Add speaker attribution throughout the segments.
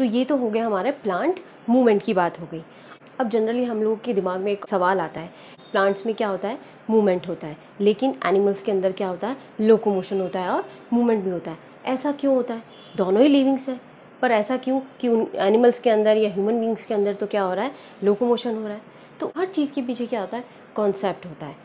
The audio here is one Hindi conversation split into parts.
Speaker 1: तो ये तो हो गया हमारे प्लांट मूवमेंट की बात हो गई। अब जनरली हम लोग के दिमाग में एक सवाल आता है प्लांट्स में क्या होता है? मूवमेंट होता है। लेकिन एनिमल्स के अंदर क्या होता है? लोकोमोशन होता है और मूवमेंट भी होता है। ऐसा क्यों होता है? दोनों ही लिविंग्स हैं। पर ऐसा क्यों कि उन एनिमल्स के अंदर या ह्यूमन बींग्स के अंदर तो क्या हो रहा है? लोकोमोशन हो रहा है। तो हर चीज़ के पीछे क्या होता है? कॉन्सेप्ट होता है।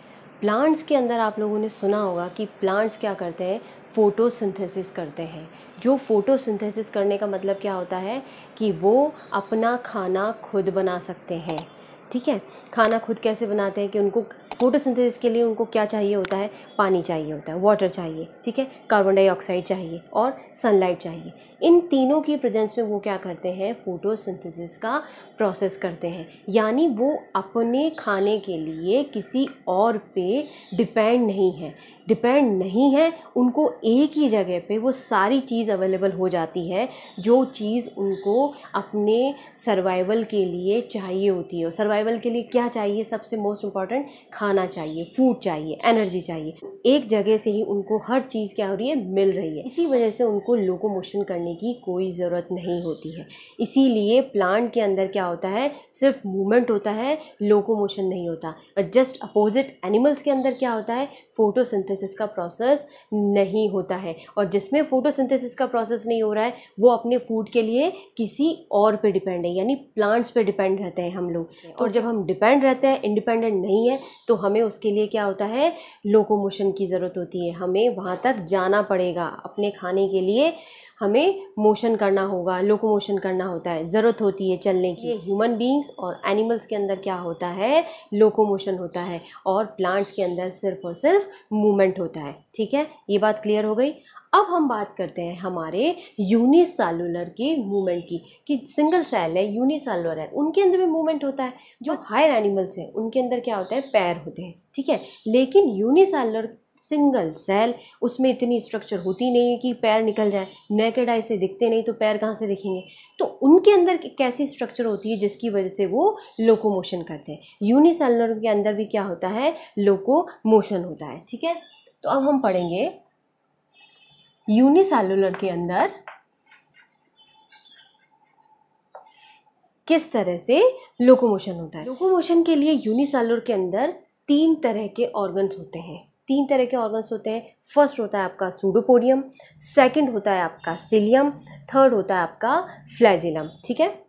Speaker 1: प्लांट्स के अंदर आप लोगों ने सुना होगा कि प्लांट्स क्या करते हैं? फोटोसिंथेसिस करते हैं। जो फोटोसिंथेसिस करने का मतलब क्या होता है? कि वो अपना खाना खुद बना सकते हैं। ठीक है? खाना खुद कैसे बनाते हैं कि उनको फोटोसिंथेसिस के लिए उनको क्या चाहिए होता है? पानी चाहिए होता है वाटर चाहिए, ठीक है? कार्बन डाइऑक्साइड चाहिए और सनलाइट चाहिए। इन तीनों की प्रेजेंस में वो क्या करते हैं? फोटोसिंथेसिस का प्रोसेस करते हैं। यानी वो अपने खाने के लिए किसी और पे डिपेंड नहीं है। डिपेंड नहीं है, उनको एक ही जगह पे वो सारी चीज़ अवेलेबल हो जाती है, जो चीज़ उनको अपने सर्वाइवल के लिए चाहिए होती है। और सर्वाइवल के लिए क्या चाहिए? सबसे मोस्ट इंपॉर्टेंट खाना चाहिए फ़ूड चाहिए एनर्जी चाहिए। एक जगह से ही उनको हर चीज़ क्या हो रही है? मिल रही है। इसी वजह से उनको लोकोमोशन करने की कोई ज़रूरत नहीं होती है। इसीलिए प्लांट के अंदर क्या होता है? सिर्फ़ मूवमेंट होता है लोकोमोशन नहीं होता। और जस्ट अपोजिट एनिमल्स के अंदर क्या होता है? फोटोसिंथेसिस का प्रोसेस नहीं होता है। और जिसमें फोटोसिंथेसिस का प्रोसेस नहीं हो रहा है, वो अपने फ़ूड के लिए किसी और पे डिपेंड है। यानी प्लांट्स पे डिपेंड रहते हैं हम लोग। और जब हम डिपेंड रहते हैं इंडिपेंडेंट नहीं है तो हमें उसके लिए क्या होता है? लोकोमोशन की ज़रूरत होती है। हमें वहाँ तक जाना पड़ेगा अपने खाने के लिए। हमें मोशन करना होगा लोकोमोशन करना होता है ज़रूरत होती है चलने की। ह्यूमन बींग्स और एनिमल्स के अंदर क्या होता है? लोकोमोशन होता है और प्लांट्स के अंदर सिर्फ़ और सिर्फ़ मूवमेंट होता है। ठीक है? ये बात क्लियर हो गई? अब हम बात करते हैं हमारे यूनिसेलुलर के मूवमेंट की कि सिंगल सेल है यूनिसेलुलर है उनके अंदर भी मूवमेंट होता है। जो हायर एनिमल्स हैं उनके अंदर क्या होता है? पैर होते हैं। ठीक है? लेकिन यूनिसेलुलर सिंगल सेल, उसमें इतनी स्ट्रक्चर होती नहीं है कि पैर निकल जाए। नेकेड आई से दिखते नहीं तो पैर कहाँ से दिखेंगे? तो उनके अंदर कैसी स्ट्रक्चर होती है जिसकी वजह से वो लोकोमोशन करते हैं? यूनिसेलुलर के अंदर भी क्या होता है? लोकोमोशन होता है, ठीक है? तो अब हम पढ़ेंगे। यूनिसेलुलर के अंदर किस तरह से लोकोमोशन होता है? लोकोमोशन के लिए यूनिसेलुलर के अंदर तीन तरह के ऑर्गन्स होते हैं। तीन तरह के ऑर्गन्स होते हैं। फ़र्स्ट होता है आपका सूडोपोडियम सेकंड होता है आपका सिलियम थर्ड होता है आपका फ्लैजिलम ठीक है?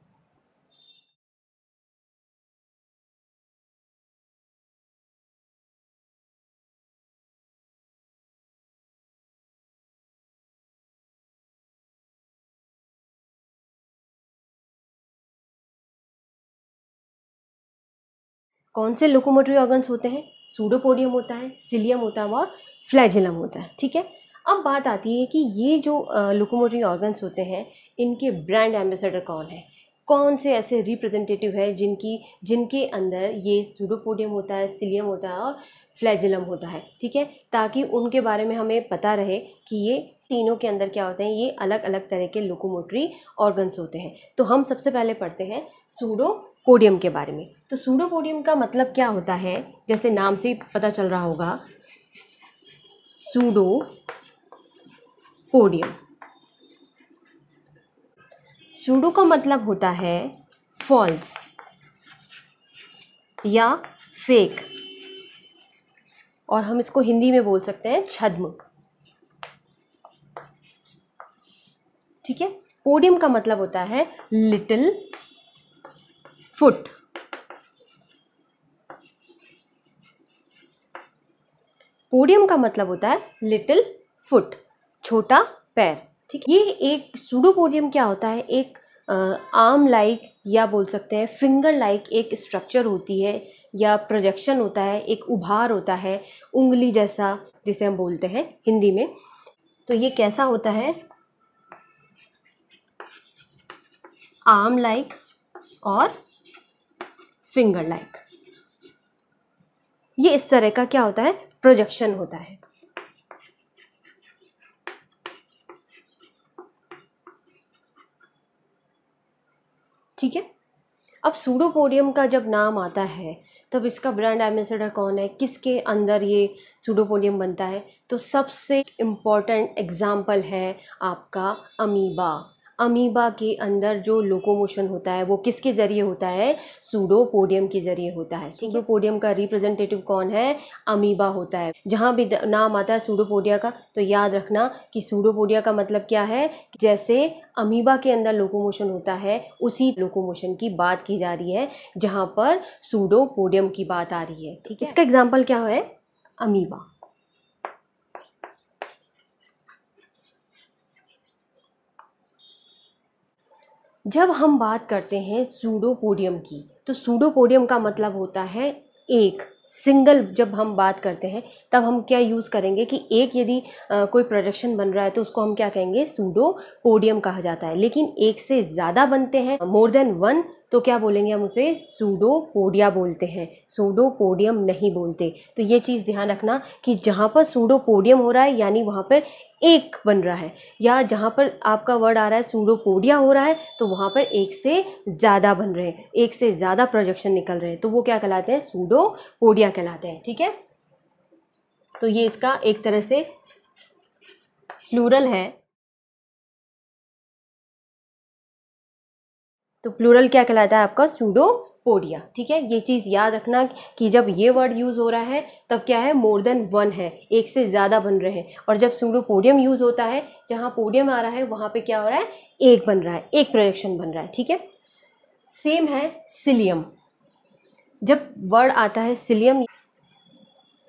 Speaker 1: कौन से लोकोमोटरी ऑर्गन्स होते हैं? सूडोपोडियम होता है सिलियम होता है और फ्लैजिलम होता है, ठीक है? अब बात आती है कि ये जो लोकोमोटरी ऑर्गन्स होते हैं, इनके ब्रांड एम्बेसडर कौन है? कौन से ऐसे रिप्रेजेंटेटिव है जिनकी, जिनके अंदर ये सूडोपोडियम होता है सिलियम होता है और फ्लैजिलम होता है, ठीक है? ताकि उनके बारे में हमें पता रहे कि ये तीनों के अंदर क्या होते हैं, ये अलग अलग तरह के लोकोमोटरी ऑर्गन्स होते हैं। तो हम सबसे पहले पढ़ते हैं सूडो पोडियम के बारे में। तो सूडो सूडोपोडियम का मतलब क्या होता है? जैसे नाम से पता चल रहा होगा। सूडो पोडियम सूडो का मतलब होता है फॉल्स या फेक, और हम इसको हिंदी में बोल सकते हैं छद्म। ठीक है? पोडियम का मतलब होता है लिटिल फुट। पोडियम का मतलब होता है लिटिल फुट, छोटा पैर। ठीक, ये एक सूडोपोडियम क्या होता है? एक आर्म लाइक या बोल सकते हैं फिंगर लाइक एक स्ट्रक्चर होती है या प्रोजेक्शन होता है, एक उभार होता है, उंगली जैसा जिसे हम बोलते हैं हिंदी में। तो ये कैसा होता है? आर्म लाइक और फिंगर लाइक ये इस तरह का क्या होता है? प्रोजेक्शन होता है। ठीक है? अब सूडोपोडियम का जब नाम आता है, तब इसका ब्रांड एम्बेसडर कौन है? किसके अंदर ये सूडोपोडियम बनता है? तो सबसे इंपॉर्टेंट एग्ज़ाम्पल है आपका अमीबा। अमीबा के अंदर जो लोकोमोशन होता है वो किसके ज़रिए होता है? सूडोपोडियम के ज़रिए होता है। सूडोपोडियम का रिप्रेजेंटेटिव कौन है? अमीबा होता है। जहाँ भी नाम आता है सूडोपोडिया का तो याद रखना कि सूडोपोडिया का मतलब क्या है? जैसे अमीबा के अंदर लोकोमोशन होता है उसी लोकोमोशन की बात की जा रही है जहाँ पर सूडोपोडियम की बात आ रही है। ठीक है। इसका एग्ज़ाम्पल क्या है? अमीबा। जब हम बात करते हैं सूडोपोडियम की तो सूडोपोडियम का मतलब होता है एक, सिंगल जब हम बात करते हैं, तब हम क्या यूज़ करेंगे कि एक यदि कोई प्रोडक्शन बन रहा है तो उसको हम क्या कहेंगे? सूडो पोडियम कहा जाता है। लेकिन एक से ज़्यादा बनते हैं, मोर देन वन तो क्या बोलेंगे हम उसे? सूडोपोडिया बोलते हैं। सूडोपोडियम नहीं बोलते। तो ये चीज़ ध्यान रखना कि जहाँ पर सूडोपोडियम हो रहा है, यानी वहाँ पर एक बन रहा है, या जहाँ पर आपका वर्ड आ रहा है सूडोपोडिया हो रहा है तो वहाँ पर एक से ज़्यादा बन रहे हैं, एक से ज़्यादा प्रोजेक्शन निकल रहे हैं। तो वो क्या कहलाते हैं? सूडोपोडिया कहलाते हैं, ठीक है? तो ये इसका एक तरह से प्लूरल है। तो प्लूरल क्या कहलाता है आपका? सूडो पोडिया ठीक है? ये चीज़ याद रखना कि जब ये वर्ड यूज़ हो रहा है, तब क्या है? मोर देन वन है, एक से ज़्यादा बन रहे हैं। और जब सूडो पोडियम यूज़ होता है, जहाँ पोडियम आ रहा है, वहाँ पे क्या हो रहा है? एक बन रहा है, एक प्रोजेक्शन बन रहा है, ठीक है? सेम है सिलियम जब वर्ड आता है सिलियम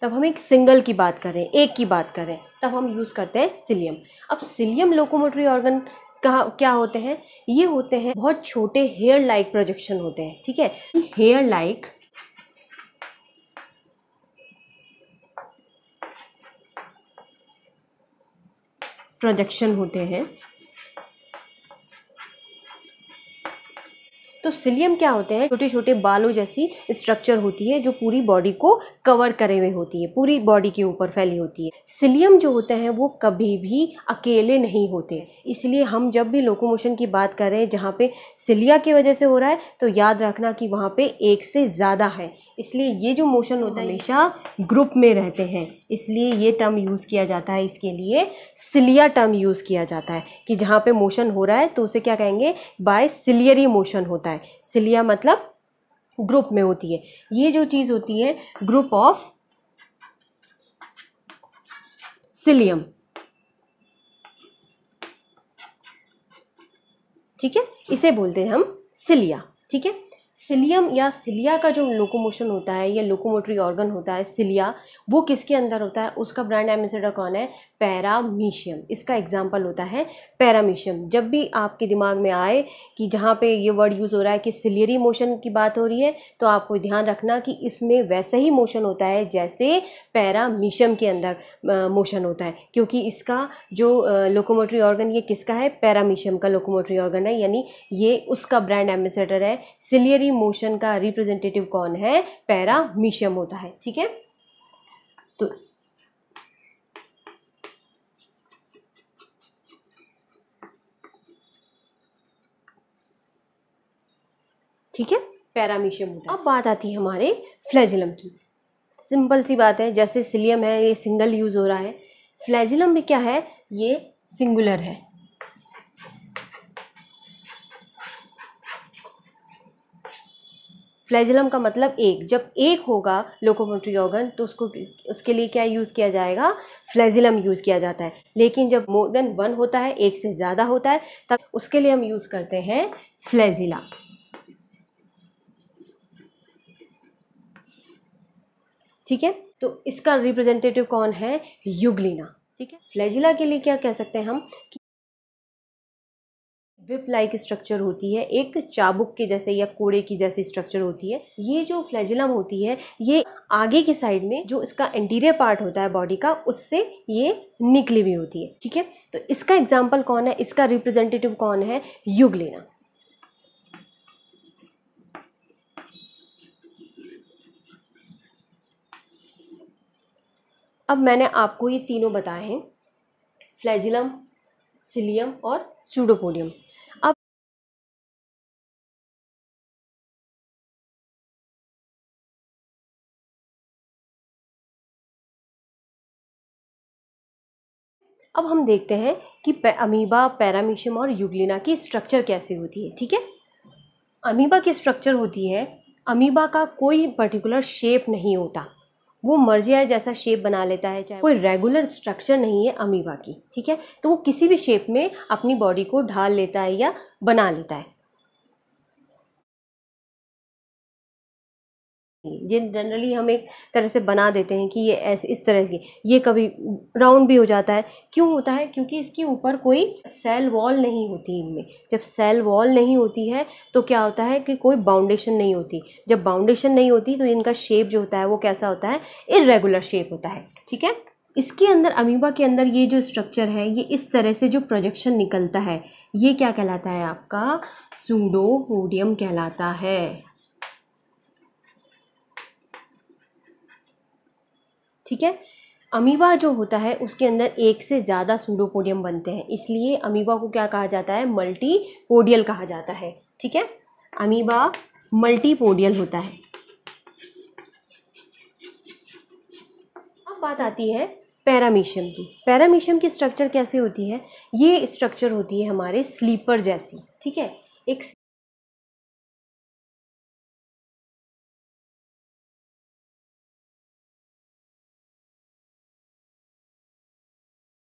Speaker 1: तब हम एक सिंगल की बात करें, एक की बात करें, तब हम यूज़ करते हैं सिलियम अब सिलियम लोकोमोटरी ऑर्गन कहा, क्या होते हैं? ये होते हैं, बहुत छोटे हेयर लाइक प्रोजेक्शन होते हैं, ठीक है? हेयर लाइक प्रोजेक्शन होते हैं। तो सिलियम क्या होते हैं? छोटे छोटे बालों जैसी स्ट्रक्चर होती है, जो पूरी बॉडी को कवर करे हुए होती है, पूरी बॉडी के ऊपर फैली होती है। सिलियम जो होते हैं, वो कभी भी अकेले नहीं होते। इसलिए हम जब भी लोकोमोशन की बात करें जहाँ पे सिलिया की वजह से हो रहा है तो याद रखना कि वहाँ पे एक से ज़्यादा है। इसलिए ये जो मोशन होता है, हमेशा ग्रुप में रहते हैं। इसलिए ये टर्म यूज़ किया जाता है, इसके लिए सिलिया टर्म यूज़ किया जाता है कि जहाँ पे मोशन हो रहा है तो उसे क्या कहेंगे? बाय सिलियरी मोशन होता है। सिलिया मतलब ग्रुप में होती है। ये जो चीज़ होती है ग्रुप ऑफ़ सिलियम ठीक है? इसे बोलते हैं हम सिलिया ठीक है? सिलियम या सिलिया का जो लोकोमोशन होता है, या लोकोमोटरी ऑर्गन होता है, सिलिया, वो किसके अंदर होता है? उसका ब्रांड एम्बेसडर कौन है? पैरामीशियम इसका एग्ज़ाम्पल होता है पैरामीशियम जब भी आपके दिमाग में आए कि जहाँ पे ये वर्ड यूज़ हो रहा है कि सिलियरी मोशन की बात हो रही है तो आपको ध्यान रखना कि इसमें वैसा ही मोशन होता है जैसे पैरामीशियम के अंदर मोशन होता है। क्योंकि इसका जो लोकोमोटरी ऑर्गन ये किसका है? पैरामीशियम का लोकोमोटरी ऑर्गन है। यानी ये उसका ब्रांड एम्बेसडर है। सिलियरी मोशन का रिप्रेजेंटेटिव कौन है? पैरामीशियम होता है, ठीक है? तो ठीक है? पैरामीशियम होता है। अब बात आती है हमारे फ्लैजिलम की। सिंपल सी बात है, जैसे सिलियम है, ये सिंगल यूज़ हो रहा है। फ्लैजिलम में क्या है? ये सिंगुलर है। फ्लैजिलम का मतलब एक। जब एक होगा लोकोमोटरी ऑर्गन तो उसको, उसके लिए क्या यूज़ किया जाएगा? फ्लैजिलम यूज़ किया जाता है। लेकिन जब मोर देन वन होता है, एक से ज़्यादा होता है, तब उसके लिए हम यूज़ करते हैं फ्लैजिला ठीक है? तो इसका रिप्रेजेंटेटिव कौन है? युगलिना। ठीक है? फ्लैजिला के लिए क्या कह सकते हैं हम? कि विप लाइक स्ट्रक्चर होती है, एक चाबुक के जैसे या कोड़े की जैसी स्ट्रक्चर होती है। ये जो फ्लैजिलम होती है, ये आगे की साइड में जो इसका इंटीरियर पार्ट होता है बॉडी का, उससे ये निकली हुई होती है, ठीक है? तो इसका एग्ज़ाम्पल कौन है? इसका रिप्रेजेंटेटिव कौन है? युग लेना अब मैंने आपको ये तीनों बताए हैं फ्लैजिलम सिलियम और सूडोपोडियम अब हम देखते हैं कि अमीबा, पैरामीशियम और युगलिना की स्ट्रक्चर कैसे होती है, ठीक है? अमीबा की स्ट्रक्चर होती है, अमीबा का कोई पर्टिकुलर शेप नहीं होता। वो मर्ज़ी है जैसा शेप बना लेता है, चाहे कोई रेगुलर स्ट्रक्चर नहीं है अमीबा की, ठीक है? तो वो किसी भी शेप में अपनी बॉडी को ढाल लेता है या बना लेता है। ये जनरली हम एक तरह से बना देते हैं कि ये ऐसे, इस तरह की। ये कभी राउंड भी हो जाता है। क्यों होता है? क्योंकि इसके ऊपर कोई सेल वॉल नहीं होती इनमें। जब सेल वॉल नहीं होती है तो क्या होता है कि कोई बाउंडेशन नहीं होती। जब बाउंडेशन नहीं होती तो इनका शेप जो होता है, वो कैसा होता है? इरेगुलर शेप होता है। ठीक है? इसके अंदर अमीबा के अंदर ये जो स्ट्रक्चर है, ये इस तरह से जो प्रोजेक्शन निकलता है, ये क्या कहलाता है आपका? सूडोपोडियम कहलाता है। ठीक है? अमीबा जो होता है, उसके अंदर एक से ज़्यादा सूडोपोडियम बनते हैं। इसलिए अमीबा को क्या कहा जाता है? मल्टीपोडियल कहा जाता है। ठीक है? अमीबा मल्टीपोडियल होता है। अब बात आती है पैरामीशियम की। पैरामीशियम की स्ट्रक्चर कैसे होती है? ये स्ट्रक्चर होती है हमारे स्लीपर जैसी। ठीक है? एक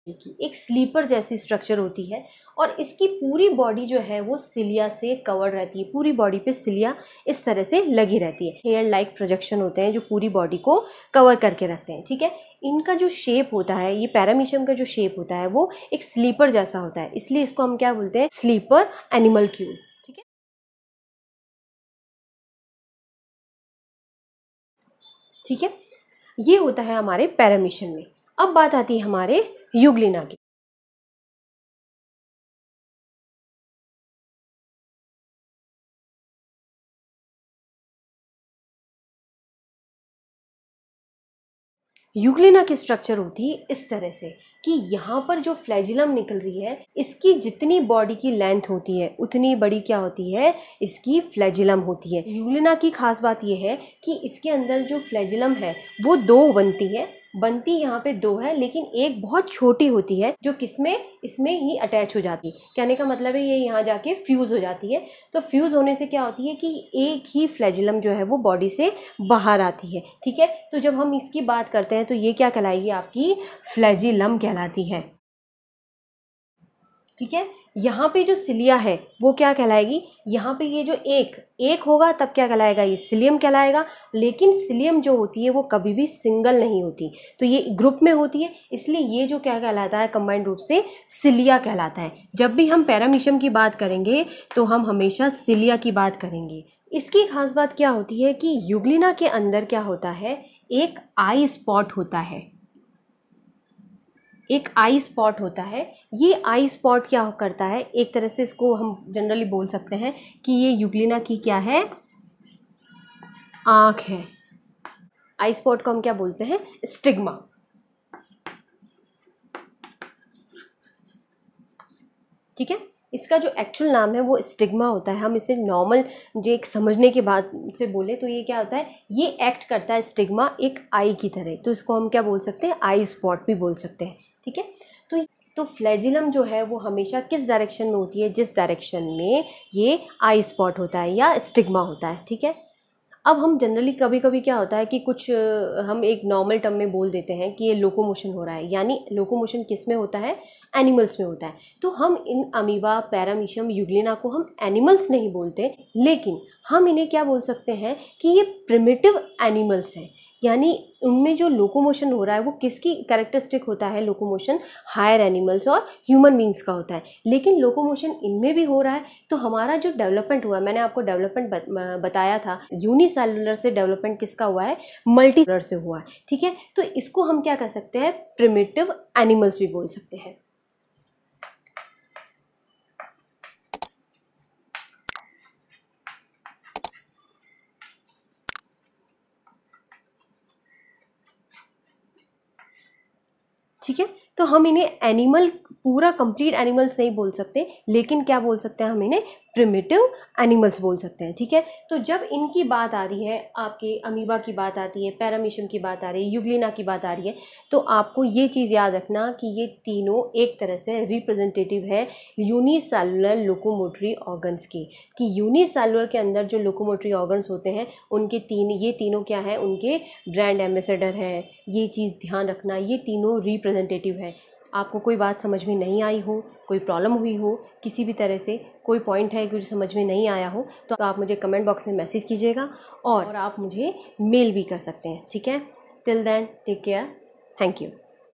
Speaker 1: की एक स्लीपर जैसी स्ट्रक्चर होती है और इसकी पूरी बॉडी जो है वो सिलिया से कवर रहती है। पूरी बॉडी पे सिलिया इस तरह से लगी रहती है। हेयर लाइक प्रोजेक्शन होते हैं जो पूरी बॉडी को कवर करके रखते हैं, ठीक है? इनका जो शेप होता है, ये पैरामीशियम का जो शेप होता है, वो एक स्लीपर जैसा होता है। इसलिए इसको हम क्या बोलते हैं? स्लीपर एनिमल क्यूब ठीक है? ये होता है हमारे पैरामीशियम में। अब बात आती है हमारे युगलिना की। यूग्लिना की स्ट्रक्चर होती है इस तरह से कि यहाँ पर जो फ्लैजिलम निकल रही है, इसकी जितनी बॉडी की लेंथ होती है, उतनी बड़ी क्या होती है? इसकी फ्लैजिलम होती है। यूग्लिना की खास बात यह है कि इसके अंदर जो फ्लैजिलम है, वो दो बनती है। बनती यहाँ पे दो है, लेकिन एक बहुत छोटी होती है, जो किसमें, इसमें ही अटैच हो जाती है। कहने का मतलब है, ये यहाँ जाके फ्यूज़ हो जाती है। तो फ्यूज़ होने से क्या होती है कि एक ही फ्लैजिलम जो है, वो बॉडी से बाहर आती है, ठीक है? तो जब हम इसकी बात करते हैं तो ये क्या कहलाएगी? आपकी फ्लैजिलम कहलाती है। ठीक है? यहाँ पे जो सिलिया है, वो क्या कहलाएगी? यहाँ पे ये जो एक एक होगा तब क्या कहलाएगा? ये सिलियम कहलाएगा। लेकिन सिलियम जो होती है, वो कभी भी सिंगल नहीं होती। तो ये ग्रुप में होती है, इसलिए ये जो क्या कहलाता है कंबाइंड रूप से सिलिया कहलाता है। जब भी हम पैरामीशियम की बात करेंगे तो हम हमेशा सिलिया की बात करेंगे। इसकी खास बात क्या होती है कि युगलिना के अंदर क्या होता है? एक आई स्पॉट होता है। एक आई स्पॉट होता है। ये आई स्पॉट क्या करता है? एक तरह से इसको हम जनरली बोल सकते हैं कि ये युगलिना की क्या है? आँख है। आई स्पॉट को हम क्या बोलते हैं? स्टिग्मा ठीक है? इसका जो एक्चुअल नाम है वो स्टिग्मा होता है। हम इसे नॉर्मल जो एक समझने के बाद से बोले तो ये क्या होता है? ये एक्ट करता है स्टिग्मा एक आई की तरह। तो इसको हम क्या बोल सकते हैं? आई स्पॉट भी बोल सकते हैं। ठीक है? तो तो फ्लैजिलम जो है, वो हमेशा किस डायरेक्शन में होती है? जिस डायरेक्शन में ये आई स्पॉट होता है या स्टिग्मा होता है, ठीक है? अब हम जनरली कभी कभी क्या होता है कि कुछ, हम एक नॉर्मल टर्म में बोल देते हैं कि ये लोकोमोशन हो रहा है, यानी लोकोमोशन किसमें होता है? एनिमल्स में होता है। तो हम इन अमीबा पैरामीशियम युगलिना को हम एनिमल्स नहीं बोलते, लेकिन हम इन्हें क्या बोल सकते हैं कि ये प्रिमिटिव एनिमल्स हैं। यानी उनमें जो लोकोमोशन हो रहा है, वो किसकी कैरेक्टरिस्टिक होता है? लोकोमोशन हायर एनिमल्स और ह्यूमन बींग्स का होता है। लेकिन लोकोमोशन इनमें भी हो रहा है तो हमारा जो डेवलपमेंट हुआ, मैंने आपको डेवलपमेंट बताया था यूनिसेलुलर से डेवलपमेंट किसका हुआ है? मल्टी से हुआ है, ठीक है? तो इसको हम क्या कर सकते हैं? प्रिमेटिव एनिमल्स भी बोल सकते हैं। ठीक है? तो हम इन्हें एनिमल पूरा कंप्लीट एनिमल्स नहीं बोल सकते, लेकिन क्या बोल सकते हैं हम इन्हें? प्रिमिटिव एनिमल्स बोल सकते हैं, ठीक है? तो जब इनकी बात आ रही है, आपके अमीबा की बात आती है पैरामीशियम की बात आ रही है युगलिना की बात आ रही है तो आपको ये चीज़ याद रखना कि ये तीनों एक तरह से रिप्रेजेंटेटिव है यूनिसेलुलर लोकोमोटरी ऑर्गन्स की। कि यूनिसेलुलर के अंदर जो लोकोमोटरी ऑर्गन्स होते हैं, उनके तीन, ये तीनों क्या है? उनके ब्रांड एम्बेसडर है। ये चीज़ ध्यान रखना, ये तीनों रिप्रेजेंटेटिव है। आपको कोई बात समझ में नहीं आई हो, कोई प्रॉब्लम हुई हो, किसी भी तरह से कोई पॉइंट है कि समझ में नहीं आया हो तो आप मुझे कमेंट बॉक्स में मैसेज कीजिएगा और आप मुझे मेल भी कर सकते हैं। ठीक है? Till then take care thank you